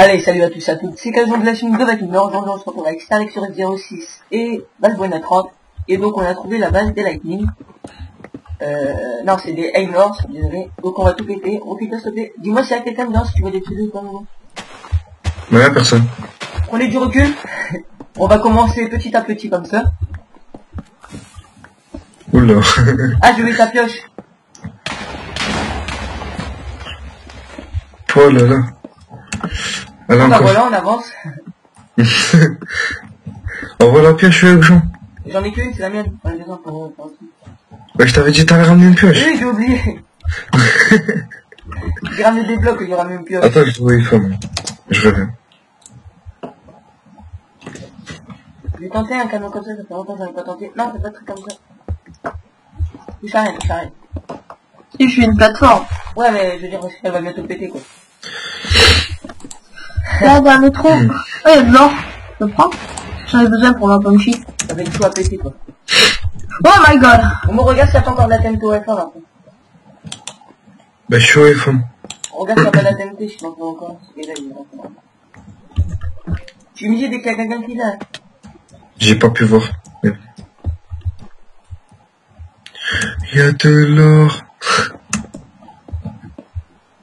Allez, salut à tous et à toutes, c'est Calzon de la chaîne de Vacuumeur, aujourd'hui on se retrouve avec Starix sur 06 et Valbuena 30, et donc on a trouvé la base des Lightning. Euh, non, c'est des Aimlords, désolé, donc on va tout péter, on peut stopper. Dis-moi s'il y a quelqu'un dedans, si tu veux des pseudos ou pas, y'a personne. Prenez du recul, on va commencer petit à petit comme ça. Oula. Ah, je mets ta pioche. oh là là. Elle a Bah encore. voilà, on avance. Envoie la pioche, euh, Jean. J'en ai qu'une, c'est la mienne. J'en ai besoin pour... pour- Ouais, je t'avais dit t'allais ramener une pioche. Oui, j'ai oublié. j'ai ramené des blocs, j'ai ramené une pioche. Attends, je vois une femme. Je reviens. J'ai tenté un canon comme ça, ça fait longtemps que j'en ai pas tenté. Non, c'est pas très comme ça. Je s'arrête, je s'arrête. Si je suis une plateforme. Ouais, mais je veux dire, elle va bientôt péter, quoi. Là, dans le métro. Il y a de l'or. Je prends. J'en ai besoin pour ma. Ça va être tout à péter, quoi. Oh my god. On me regarde s'il y a pas encore de la TNT au F1, là. Bah, je suis au FM. Regarde s'il n'y a pas de la TNT, je pas quoi encore. Et là, il est là. Tu me dis dès qu'il y a quelqu'un qui l'a. J'ai pas pu voir. Mais... Il y a de l'or.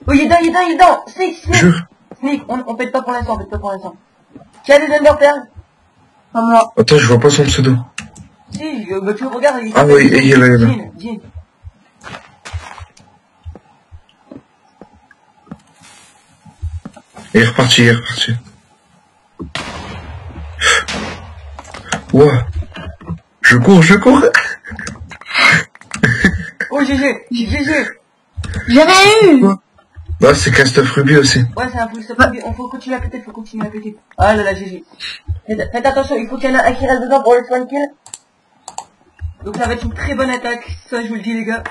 Oh, il est dedans, il est dedans, il est dedans Sneak, sneak Sneak, on, on pète pas pour l'instant, on pète pas pour l'instant. Qui a des Underperles Pas moi. Attends, je vois pas son pseudo. Si, je, bah, tu regardes, il Ah oui, il est là, il est là. Jean, Jean. Il est reparti, il est reparti. Ouah. Je cours, je cours. Oh, GG GG J'ai rien eu. Bah, c'est Castuff Ruby aussi. Ouais, c'est un full stop. On faut continuer à péter, faut continuer à péter. Ah là là, GG. Faites, faites attention, il faut qu'il y en ait un qui reste dedans pour le spawn kill. Donc ça va être une très bonne attaque, ça je vous le dis les gars.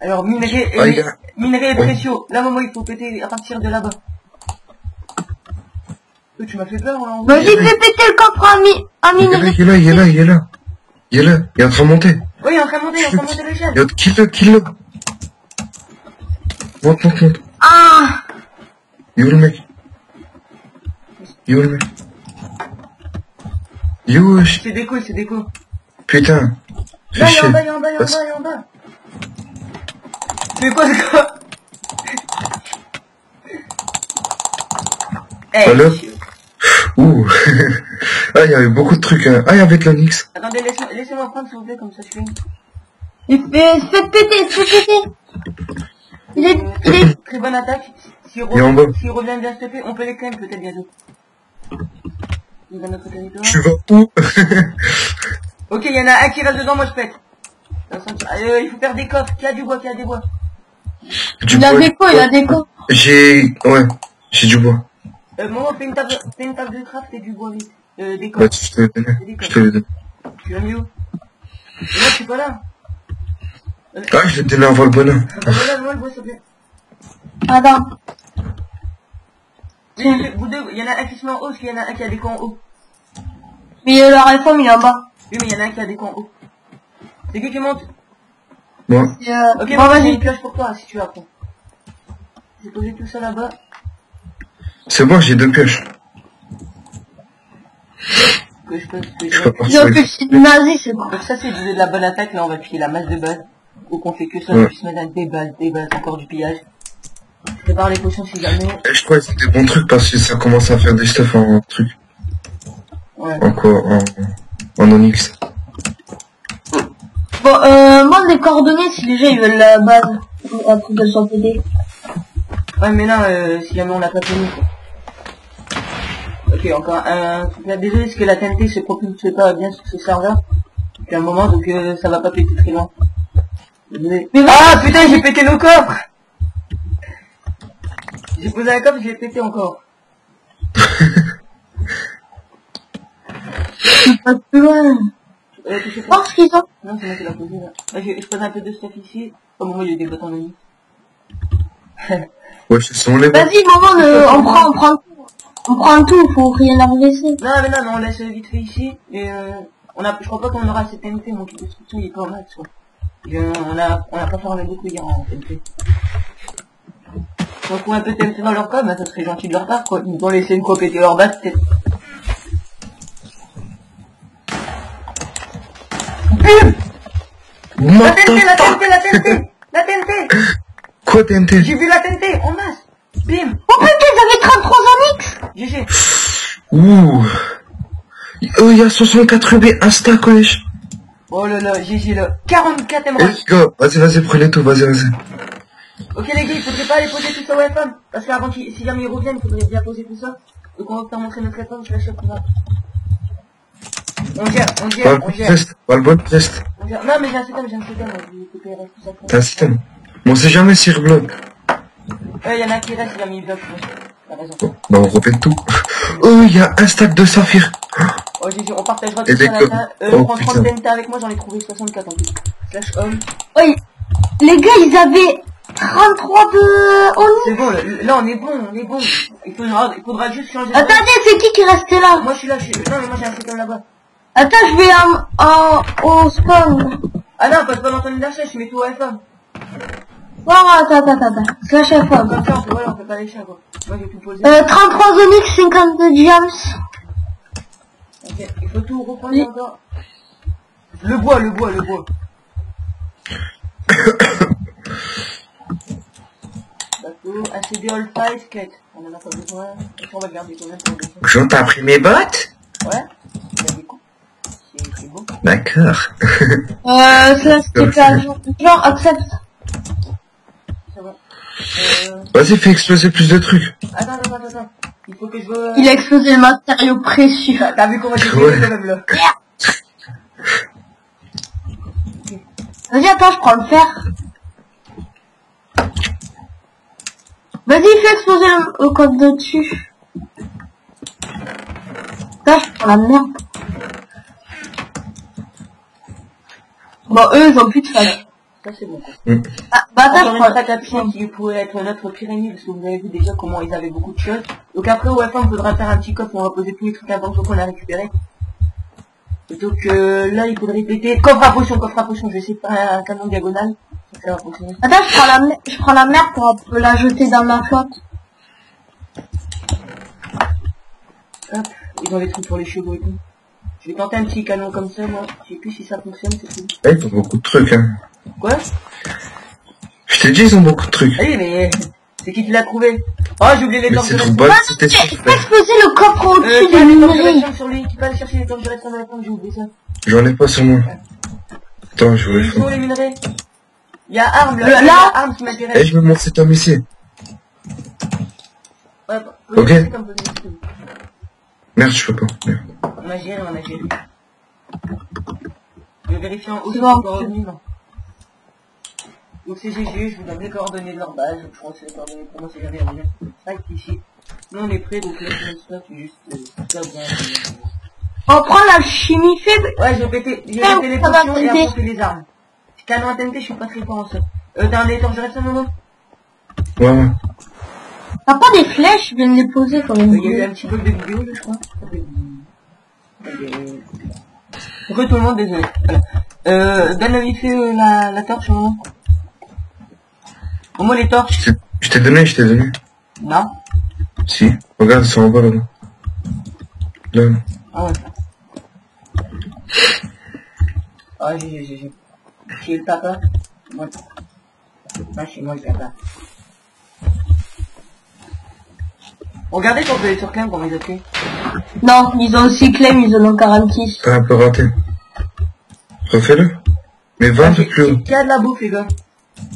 Alors minerai et, Ah, minerai et Ouais. précieux. Là moment il faut péter à partir de là-bas. Oh, tu m'as fait peur hein Vas-y, fais péter le coffre à, mi là, minerai. il est là, il est là, il est là. Il est là, il est en train de monter. Oui, il est en train de monter, il est en train de monter le, kill le. Monte, monte, monte. Ah. Il est où le mec Il est où le mec Il est où wesh C'est déco, c'est déco. Putain. Fais Là, il est en chier. bas, il est en bas, il est en bas, il est en bas. C'est quoi ce quoi Eh. Ouh. ah, il y avait beaucoup de trucs. Hein. Ah, il y avait de l'onyx. Attendez, laissez- laissez-moi prendre s'il vous plaît, comme ça je fais. Il fait, faites péter, faites péter. Il est, il est, Très bonne attaque. S'il Il est en bas. revient, s'il revient bien stoppé, on peut les claim peut-être bientôt. Il va notre territoire. Tu vas où Ok, il y en a un qui reste dedans, moi je pète. Euh, il faut faire des coffres. Qui a du bois, qui a des bois Du il a déco, du il a bois. déco. J'ai... Ouais. J'ai du bois. Euh, Momo, fais une table, fais une table de craft et du bois vite. Euh, des Bah, coffres. je te. Je l'ai donné. Tu l'as mis où Et Là, je suis pas là. Le bois, s'il te plaît. Attends. Oui, je- vous deux, il y en a un qui se met en haut, parce qu'il y en a un qui a des coins en haut. Mais euh, leur réforme, il est en bas. Oui, mais il y en a un qui a des coins en haut. C'est qui qui monte? Moi. Euh, Ok, bon, moi, j'ai vas-y. une pioche pour toi, si tu après. J'ai posé tout ça là-bas. C'est bon, j'ai deux pioches. Que je peux, que Je je peux fait c'est du nazi, c'est bon. Donc ça, c'est de la bonne attaque, là, on va piller la masse de balles. Ou qu'on fait que ça, Ouais. on se mettre des balles, des balles, encore du pillage. Prépare les potions si jamais. Et je crois que c'est des bons trucs parce que ça commence à faire des stuff en truc. Ouais. En quoi En, en onyx. Bon, euh, moi, les coordonnées, si les gens, ils veulent la base. Après qu'elles soient pétées. Ouais, mais là, euh, si jamais on l'a pas tenu, quoi. Ok, encore un là. Désolé, parce que la TNT se propulse pas bien sur ce serveur. Depuis un moment, donc euh, ça va pas péter très loin. Mais ah putain, j'ai pété nos coffres J'ai posé un coffre, je l'ai pété encore. Pas plus loin. Euh, tu sais pas Voir ce qu'ils ont. Non, c'est moi qui l'ai posé là. Je, je pose un peu de stuff ici. Au moment où il y a des bottes en ami. Ouais, ce sont les bons. Vas-y, maman, euh, on prend, on prend tout. On prend tout, faut rien leur laisser. Non, mais non, mais on laisse vite fait ici. Et euh, on a, je crois pas qu'on aura cette TNT, mon kit de il est pas au max, quoi. Et, on a, on a pas formé beaucoup hier en TNT. retrouver un peu TNT dans leur com, bah, ça serait gentil de leur part, quoi. Ils vont laisser une fois péter leur base, peut-être. Bim La TNT, la TNT, la TNT La TNT Quoi TNT J'ai vu la TNT, en masse Bim Oh putain, avaient 33 Onyx GG Ouh. Oh, il y a 64 rubis, un stack, wesh. Oh là là, GG là 44 Eh, émeraudes les gars, vas-y, vas-y, prenez tout, vas-y, vas-y. Ok les gars, il faudrait pas aller poser tout ça au FM Parce qu'avant qu'ils, si jamais ils reviennent, il faudrait bien poser tout ça Donc on va faire montrer notre FM sur la chaîne privée. On gère, on gère, on gère, test, Balbon test. on gère. Non mais j'ai un système, j'ai un système, je tout ça. T'as un système. Bon, on sait jamais si il bloque. Ouais, y en a qui reste, il a mis bloc. T'as raison. Bah, on répète tout. Oh, il y a un stack de saphir. Oh GG, on partagera tout ça à. Euh, oh, prends 30 putain. TNT avec moi, j'en ai trouvé 64 en plus. Slash homme. Oui. Les gars, ils avaient 33 de Onyx C'est bon, là, là, on est bon, on est bon. Il faudra, il faudra juste changer de- Attendez, c'est qui qui est resté là? Moi je suis là, je suis... Non mais moi j'ai un système là-bas. Attends, je vais en, en, au spawn. Ah non, passe pas dans ton d'achat, je mets tout au FM. Bon, attends, attends, attends. Slash FM. Comme ça, on peut, ouais, on peut pas les chiens, quoi. Moi, j'ai tout posé. Euh, 33 Onyx, 52 Gems. Ok, il faut tout reprendre Oui. encore. Le bois, le bois, le bois. Bateau, ACD All Fight, quête. On en a pas besoin. On va le garder quand même pour le dessin. Jean, t'as pris mes bottes Ouais. D'accord. Euh, Genre, accepte. Ça va. Euh... Vas-y, fais exploser plus de trucs. Attends, attends, attends. Il faut que je veux... Il a explosé le matériau précieux. T'as vu comment j'ai Ouais. fait quand même là Vas-y, attends, je prends le fer. Vas-y, fais exploser le, le code de dessus. Là, je prends la merde. Bon, eux, ils ont plus de fer. Ça c'est bon quoi. Ah, bah, pied qui pourrait être notre ennemi parce que vous avez vu déjà comment ils avaient beaucoup de choses. Donc après au FM, il faudra faire un petit coffre on va poser tous les trucs importants qu'on a récupérés. Et donc euh, là il faudrait péter coffre à potion, coffre à potion, je vais essayer de faire un canon diagonal. Ça va fonctionner. Attends, je prends la, mer- je prends la merde pour la jeter dans ma flotte. Hop, ils ont les trucs pour les chevaux et tout. Je vais tenter un petit canon comme ça moi. Je sais plus si ça fonctionne, c'est tout. Eh, ils ont beaucoup de trucs, hein. Quoi? Je t'ai dit, ils ont beaucoup de trucs. Ah oui mais c'est qui qui l'a trouvé? Oh j'ai oublié les Mais c'est Fais super. exploser le coffre au-dessus de minerais. redstone sur lui, qui peut aller chercher les torches de la j'ai oublié ça. J'en ai pas sur moi. Attends, je vais Ils le sont faire. les minerais Il y a arme là, il y a là arme qui Eh, m'intéresse. je vais monter cet homme ici. Ouais, Ok. Merde, je peux pas. Merde. On a géré, on a géré. Je vais vérifier en haut C'est revenu, non. Donc c'est GG, je vous donne les coordonnées de leur base, je crois que c'est les coordonnées pour moi, c'est jamais rien. Tac, ici. Nous on est prêts, donc là c'est notre stock, juste euh, faire bien. On prend la chimie faible. Ouais, je vais péter, je vais Ah, péter les potions et les armes. Canon à TNT, je suis pas très fort en ça. Euh, t'as un de redstone, Momo Ouais, ouais. T'as pas des flèches, je viens de les poser comme Euh, une Il y a eu boule. un petit bug de vidéo, je crois. Pourquoi tout le monde, désolé. Euh, donne vite fait euh, la, la torche au moment. Au moins les torches. Je t'ai- donné, je t'ai donné. Non. Si. Regarde, c'est en bas là-bas. Là. Ah ouais. Ah j'ai j'ai j'ai j'ai. Chez le papa. Moi. Pas chez moi le papa. Regardez quand vous allez sur Clem comment ils ont fait. Non, ils ont aussi claim, ils en ont 46. T'as un peu raté. Refais-le. Mais va un peu J'ai plus haut. qu'il y a de la bouffe les gars.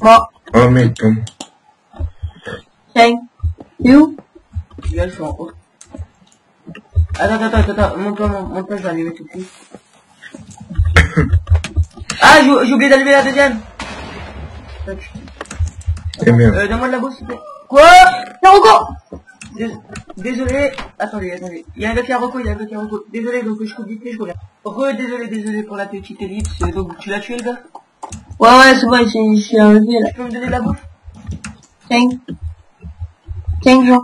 Bon, Oh tiens. Et où Là, je suis en haut. Attends, attends, attends, attends, monte-toi, monte- monte-toi, je vais allumer tout de suite. ah, j'ai oublié d'allumer la deuxième. Euh, donne-moi de la bouffe, s'il te plaît. Quoi? C'est Dés- Désolé. Attendez, attendez. Il y a un gars qui a reco, il y a un gars qui a reco. Désolé, donc je coupe vite je reviens. Re, désolé, désolé pour la petite ellipse. Donc, tu l'as tué, le gars? Ouais, ouais, c'est bon, il s'est- enlevé là. Tu peux me donner de la bouffe? Tiens. Tiens, Jean.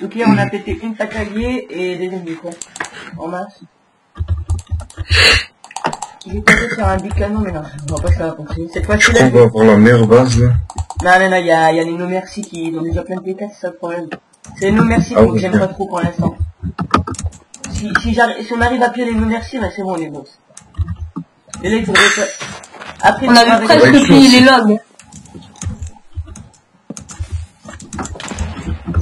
Donc hier, on a pété une patalier et des ennemis, quoi. En masse. J'ai tenté de faire un big canon, mais non, je vois pas que ça va fonctionner. Cette fois-ci, là, qu'on va avoir la meilleure base là. non, non, non, il y a, il y a les no merci qui ont déjà plein de pétasses, c'est ça le problème. C'est les no merci Ah que oui, j'aime pas trop pour l'instant. Si, si, j'arrive- si on arrive à piller les no merci, bah c'est bon, on est boss. Et là, il faudrait pas... Après, On il avait presque plié les logs.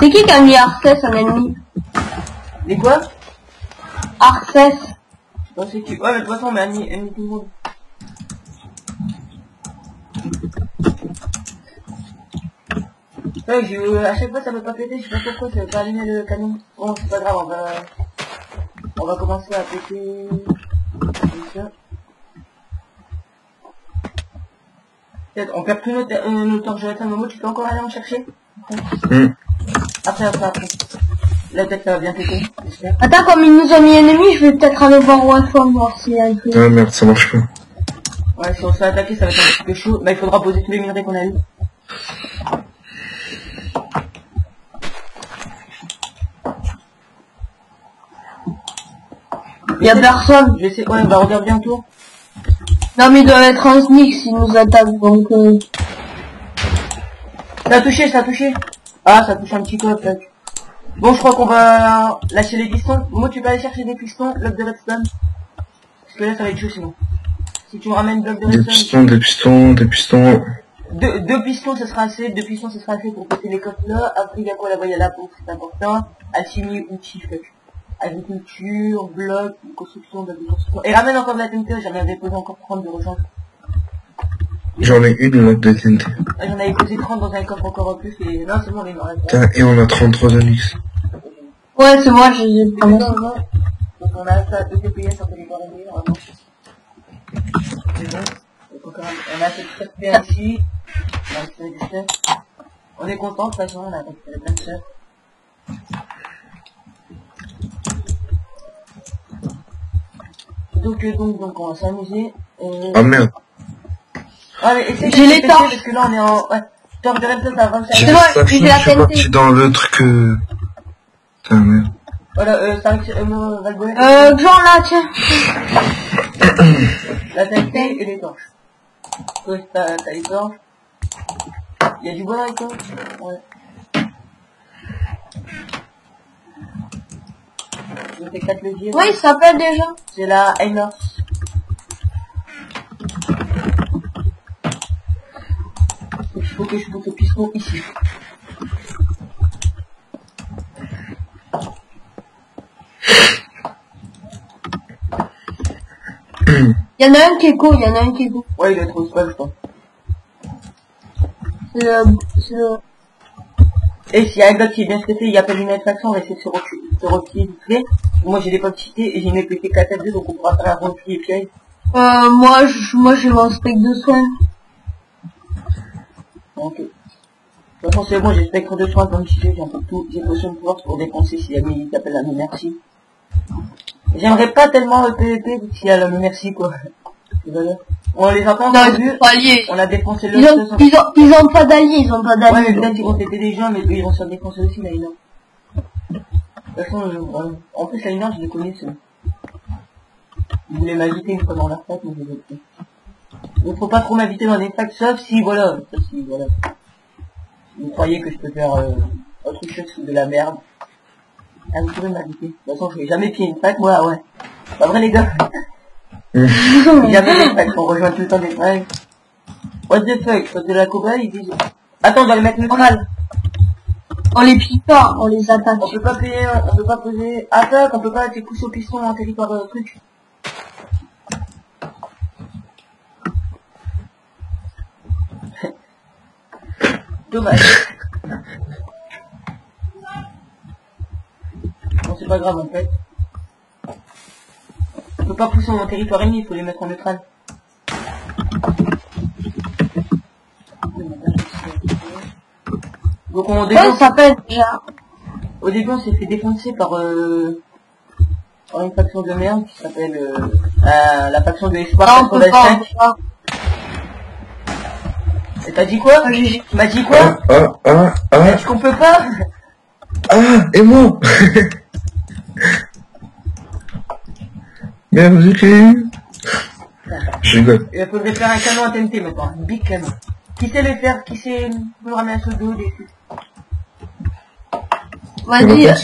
C'est qui qui a mis Arcès en ennemi Les quoi Arcès Non, c'est qui? Ouais, mais de toute façon, on met un un tout le monde. Ouais, je, à chaque fois ça veut pas péter, je sais pas pourquoi ça veut pas allumer le canon. Bon, c'est pas grave, on va, va commencer à péter. Peut-être, On perd plus notre, euh, notre temps, je vais Momo, tu peux encore aller en chercher Hmm. Après, après, après. Là, peut-être ça va bien péter, j'espère. Attends, comme ils nous ont mis ennemi, je vais peut-être aller voir Waffle, voir si elle fait. Ah merde, ça marche pas. Ouais, si on se fait attaquer, ça va être un petit peu chaud. Bah, il faudra poser tous les minerais qu'on a eu. Il y a personne. Je sais, ouais, on va regarder bien autour. Non, mais il doit être un sneak s'il nous attaque, donc euh... Ça a touché, ça a touché. Ah, ça touche un petit peu, peut-être. Bon, je crois qu'on va lâcher les pistons. Moi, tu peux aller chercher des pistons, bloc de redstone. Parce que là, ça va être chaud sinon. Si tu me ramènes bloc de Des redstone, pistons, des pistons, des pistons. deux, deux pistons, ce sera assez. Deux pistons, ce sera assez pour péter les coffres là. Après, il y a quoi là-bas? Il y a la pompe, c'est important. Alchimie, outils, fuck. Agriculture, bloc, construction, construction. Et ramène encore de la TNT, j'en avais posé encore 30 de rechange. J'en ai une là de TNT. Ah, J'en avais posé 30 dans un coffre encore en plus et non, c'est bon, reste. Putain, et on a 33 d'Onyx. Ouais, c'est moi, j'ai Non, non. Donc on a ça, deux TPS territoire réglé, normalement. C'est bon. Donc un- on a cette très bien ici. On a. On est content, de toute façon, on a plein de stuff. Donc, euh, donc, donc, on va s'amuser. Euh... Ah merde. Allez, essaye de les torches. parce que là, on est en... Ouais. Torche de C'est fait ça, j'ai je la suis dans le truc euh... Putain, merde. Voilà, euh, ça va, euh. Euh, genre là, tiens. La TNT et les torches. Toi, t'as les torches. Il y a du bois Ouais. J'ai fait 4 leviers. Oui, il s'appelle déjà. C'est la Einors. Il faut que je boucle le piston ici. Il y en a un qui est cool, il y en a un qui est cool. Ouais, il être au spam, je pense. C'est le, c'est le... Et s'il y a un gars qui est bien stressé, il appelle une attraction, on va essayer de se reculer, se reculer vite fait. Moi j'ai des potes cités et j'ai mes PT 4 2 donc on pourra faire un repli et piège. Euh, moi, je, moi, j'ai mon steak de soin. Ok. De toute façon c'est bon, j'ai spectre de soins comme tu sais, j'ai un peu tout, j'ai potion de force pour défoncer s'il y a il t'appelle la merci. J'aimerais pas tellement le PVP s'il y a la merci quoi. On les a pas ils vus, on a défoncé le Ils ont, ils ont, ils ont pas d'alliés, ils ont pas Ouais, mais d'alliés. peut-être qu'ils vont péter des gens, mais ils vont se défoncer aussi, là, énorme. De toute façon, je- en plus, la énorme, je les connais, ceux Ils voulaient m'inviter une fois dans leur fête, mais je les ai. Donc, faut pas trop m'inviter dans des facs, sauf si, voilà, sauf si, voilà. Vous croyez que je peux faire, euh, autre chose que de la merde. Ah, vous pouvez m'inviter. De toute façon, je vais jamais pied une fac, moi, ouais. Pas vrai, les gars? jamais des facs, on rejoint tout le temps des facs. What the fuck, quand de la cobra, ils disent, attends, on doit les mettre neutral. On les pille pas, on les attaque. On peut pas payer, on peut pas poser attaque, on peut pas être couché au piston en territoire euh, truc. Dommage. Bon, c'est pas grave en fait. On peut pas pousser en territoire ennemi, il faut les mettre en neutral. Donc on défonce il s'appelle déjà au début, on s'est fait défoncer par, euh, par une faction de merde qui s'appelle euh, euh, la faction de Non, Espoir on peut pas, on 85. peut pas. Et t'as dit quoi Ah, Tu m'as dit Ah, quoi ah, ah, T'as ah, dit qu'on peut pas ah, et moi Merde, j'ai. Je rigole. Il faudrait faire un canon à TNT maintenant, un big canon. Qui sait les faire Qui sait programmer un soldat des Vas-y, euh,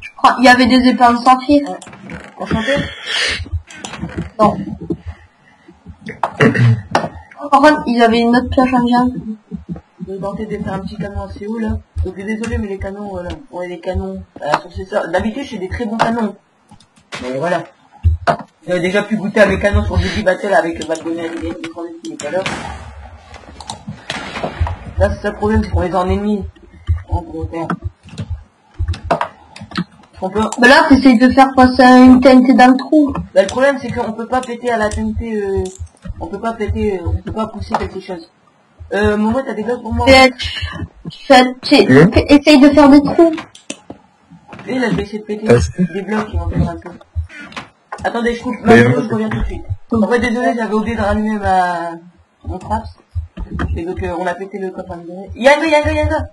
je crois, il y avait des épingles sans fil. Enchanté Non. Par contre, ils avaient une autre pioche en viande. Je vais tenter de faire un petit canon assez haut là. Donc désolé mais les canons, voilà. Ouais les canons. Voilà, sur c'est ça. D'habitude j'ai des très bons canons. Mais voilà. J'avais déjà pu goûter à mes canons sur Battle avec Valgonia et les tout à l'heure. Là c'est ça le problème, c'est qu'on les a en ennemi. En gros terme. On peut... Mais là, t'essayes de faire passer une TNT dans le trou. Bah, le problème c'est qu'on peut pas péter à la TNT, euh... on peut pas péter, euh, on peut pas pousser quelque chose. Euh, Momo, t'as des blocs pour moi? Essaye de faire des trous. Et là, je vais essayer de péter des blocs qui vont faire un peu. Attendez, je coupe Mais, ma vidéo, je reviens tout de suite. En fait, désolé, j'avais oublié de rallumer ma... mon traps. Et donc, euh, on a pété le coffre à minerai. Yanga, Yanga, Yanga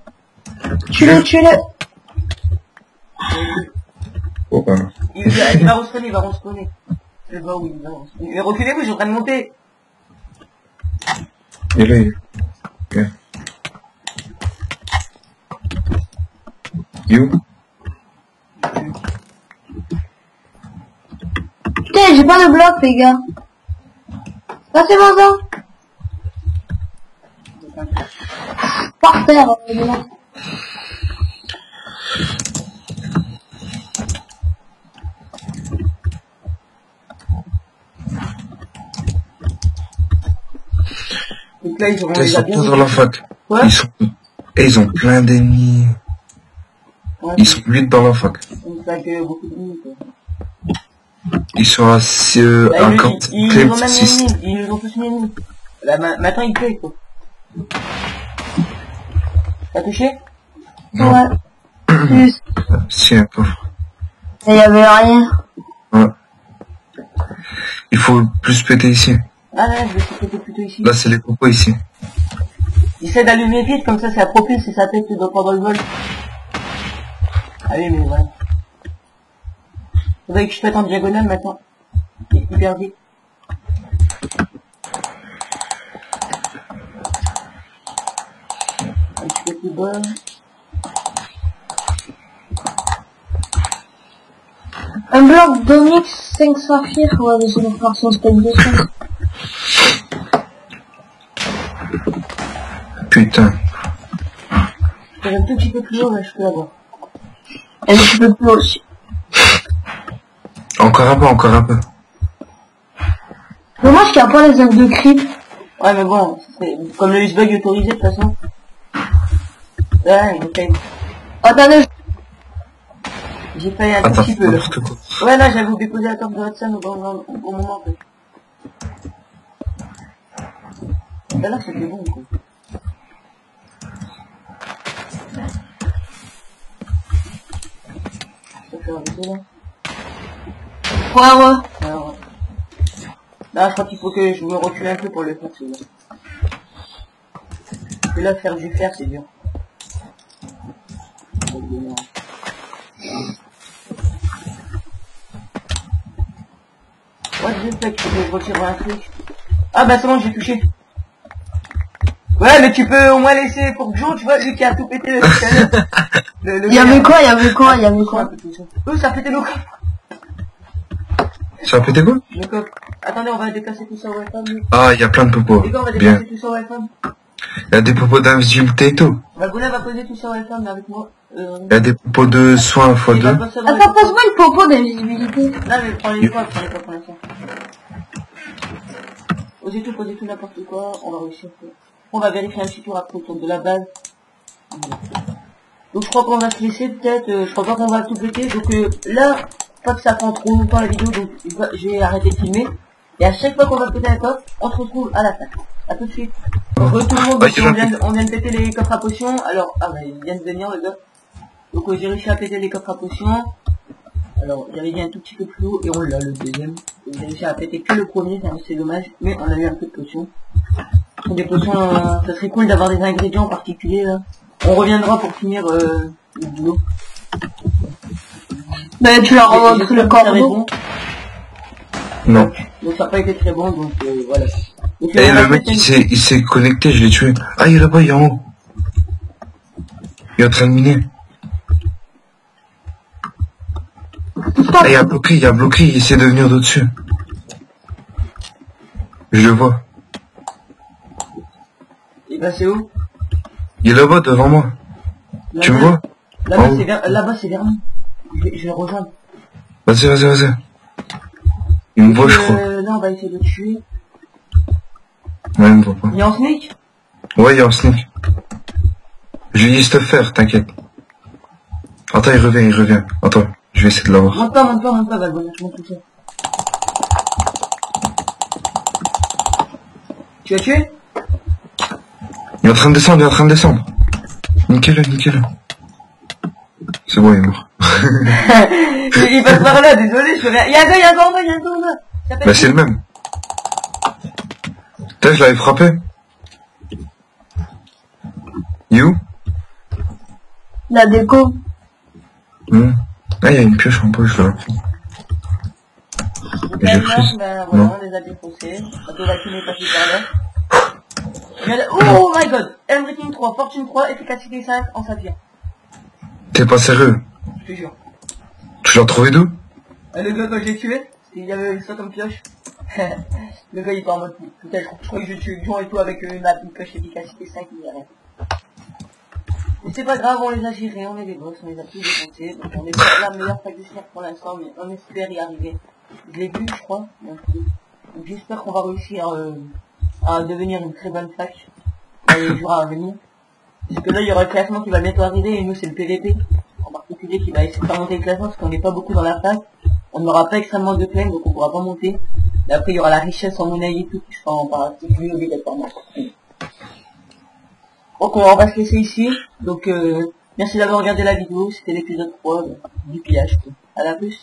Tue-le, tue-le. Oh, il, va- il va respawner, il va respawner. Je où il va respawner. Mais reculez-vous, je suis en train de monter. Il est. Viens. You Putain, j'ai pas de bloc, les gars. C'est bon, ça. Par terre. Donc là, ils auront sont tous dans la fac. Ouais. Ils sont... Et ils ont plein d'ennemis. Ouais, Ils sont 8 dans la fac. donc ça que beaucoup de minutes. quoi. Ils sont à, euh, Bah, à ils, 40 ils, ils clés, nous ont même mis, ils nous ont tous mis ennemis. Là, ma- maintenant, il paye, quoi. T'as touché? Non. Ouais. Plus. Si, un peu. Il y avait rien. Ouais. Il faut plus péter ici. Ah là, je vais péter plutôt ici. Là, c'est les popos ici. Essaie d'allumer vite, comme ça, ça propulse et ça pète dans- pendant le vol. Ah oui, mais voilà. Faudrait que je pète en diagonale maintenant. Et hyper vite. Un petit peu plus bas. Un bloc d'onyx, 5 saphirs. Ouais, les autres versions, c'était une 200. Putain. Faire un tout petit peu plus haut, là, je peux l'avoir. Et un petit peu plus aussi. Encore un peu, encore un peu. Dommage qu'il n'y a pas les ailes de creep. Ouais, mais bon, c'est comme le bug autorisé, de toute façon. Ouais, paye. Attendez, J'ai failli un Attends, petit peu, là. Ouais, là, j'avais déposé la torche de Hudson au bon, au bon moment, en fait. Tout à l'heure, c'était bon, quoi. Faire arrêter, là. Alors, là, je crois qu'il faut que je me recule un peu pour le faire. Parce que là, faire du fer, c'est dur. Je sais que je retire un truc. Ah bah c'est bon, j'ai touché. Ouais, mais tu peux au moins laisser pour Joe, tu vois, lui qui a tout pété le. Le- le Il y avait gars- quoi, il y avait quoi, il y avait un quoi? Peu tout ça. Ça a pété le coffre. Ça a pété quoi Le. Attendez, on va déplacer tout ça au lui. Ah, il y a plein de popos. Les gars, on va Bien. déplacer tout ça au Wi-Fi. Il y a des popos d'invisibilité et tout. Valgona va poser tout ça au mais avec moi. Euh, Il y a des popos de soins il va x2. pas ça dans les Attends, pose-moi une popo d'invisibilité. Non, mais prends les pas, prends les pas pour l'instant. Posez tout, posez tout n'importe quoi, on va réussir. On va vérifier un petit tour après autour de la base. Donc je crois qu'on va se laisser peut-être, euh, je crois pas qu'on va tout péter. Donc euh, là, pas que ça prend trop longtemps la vidéo, donc je vais- arrêter de filmer. Et à chaque fois qu'on va péter un coffre, on se retrouve à la fin. A tout de suite. Euh, tout le monde, Ah, il on, vient, de- on vient de péter les coffres à potions. Alors, ah bah ils viennent de venir les gars. Donc euh, j'ai réussi à péter les coffres à potions. Alors, j'avais dit un tout petit peu plus haut et on l'a le deuxième. J'ai réussi à péter que le premier, c'est dommage, mais on a eu un peu de potions. Des potions, euh, ça serait cool d'avoir des ingrédients en particulier là. On reviendra pour finir euh, le boulot. Ben, tu leur j'espère le bon. Non. Donc ça n'a pas été très bon, donc euh, voilà. Donc, Et le mec, fait il s'est, il s'est connecté, je l'ai tué. Ah, il est là-bas, il est en haut. Il est en train de miner. Ah, il a bloqué, il a bloqué, il essaie de venir d'au-dessus. Je le vois. Et bah c'est où? Il est là-bas, devant moi. Tu me vois? Là-bas c'est vers, là-bas c'est vers nous. Je, le rejoindre. Vas-y, vas-y, vas-y. Il me voit, je crois. Euh, là on va essayer de le tuer. Ouais, il me voit pas. Il est en snake Ouais, il est en sneak. Je lui dis de faire, t'inquiète. Attends, il revient, il revient. Attends, je vais essayer de l'avoir. Monte pas, monte pas, monte pas, je monte tout seul. Tu l'as tué? Il est en train de descendre, il est en train de descendre. Niquez-le, niquez-le. C'est bon, il est mort. il, passe par là, désolé, je fais rien. Il y a un gars, il y a un gars en bas, il y a un gars en bas. Bah, c'est le même. Putain, je l'avais frappé. Où La déco. Hmm. Ah, il y a une pioche en bas, je l'aurais pris. Donc, J'ai là, pris. ben, voilà, Non. on les a défoncés. Passé par là. Oh my god Everything 3, Fortune 3, efficacité 5 en saphir. T'es pas sérieux te jure. Tu l'as trouvé d'où? Le gars quand je l'ai tué, il y avait ça comme pioche. le gars il était en mode putain je crois- que je tuais John et tout avec euh, une, une pioche efficacité 5 il n'y a rien. Mais c'est pas grave, on les a gérés, on est des boss, on les a tous défoncés, donc on est pas la meilleure cercle pour l'instant, mais on espère y arriver. Je l'ai vu je crois, donc, donc j'espère qu'on va réussir euh, à devenir une très bonne fac dans les jours à venir. Parce que là il y aura le classement qui va bientôt arriver et nous c'est le PVP qui va essayer de faire monter le classement parce qu'on n'est pas beaucoup dans la fac. On n'aura pas extrêmement de claims donc on pourra pas monter. Et après il y aura la richesse en monnaie et tout qui sera en particulier obligatoirement. Donc on va se laisser ici. Donc euh, merci d'avoir regardé la vidéo, c'était l'épisode 3 du pillage. À la plus.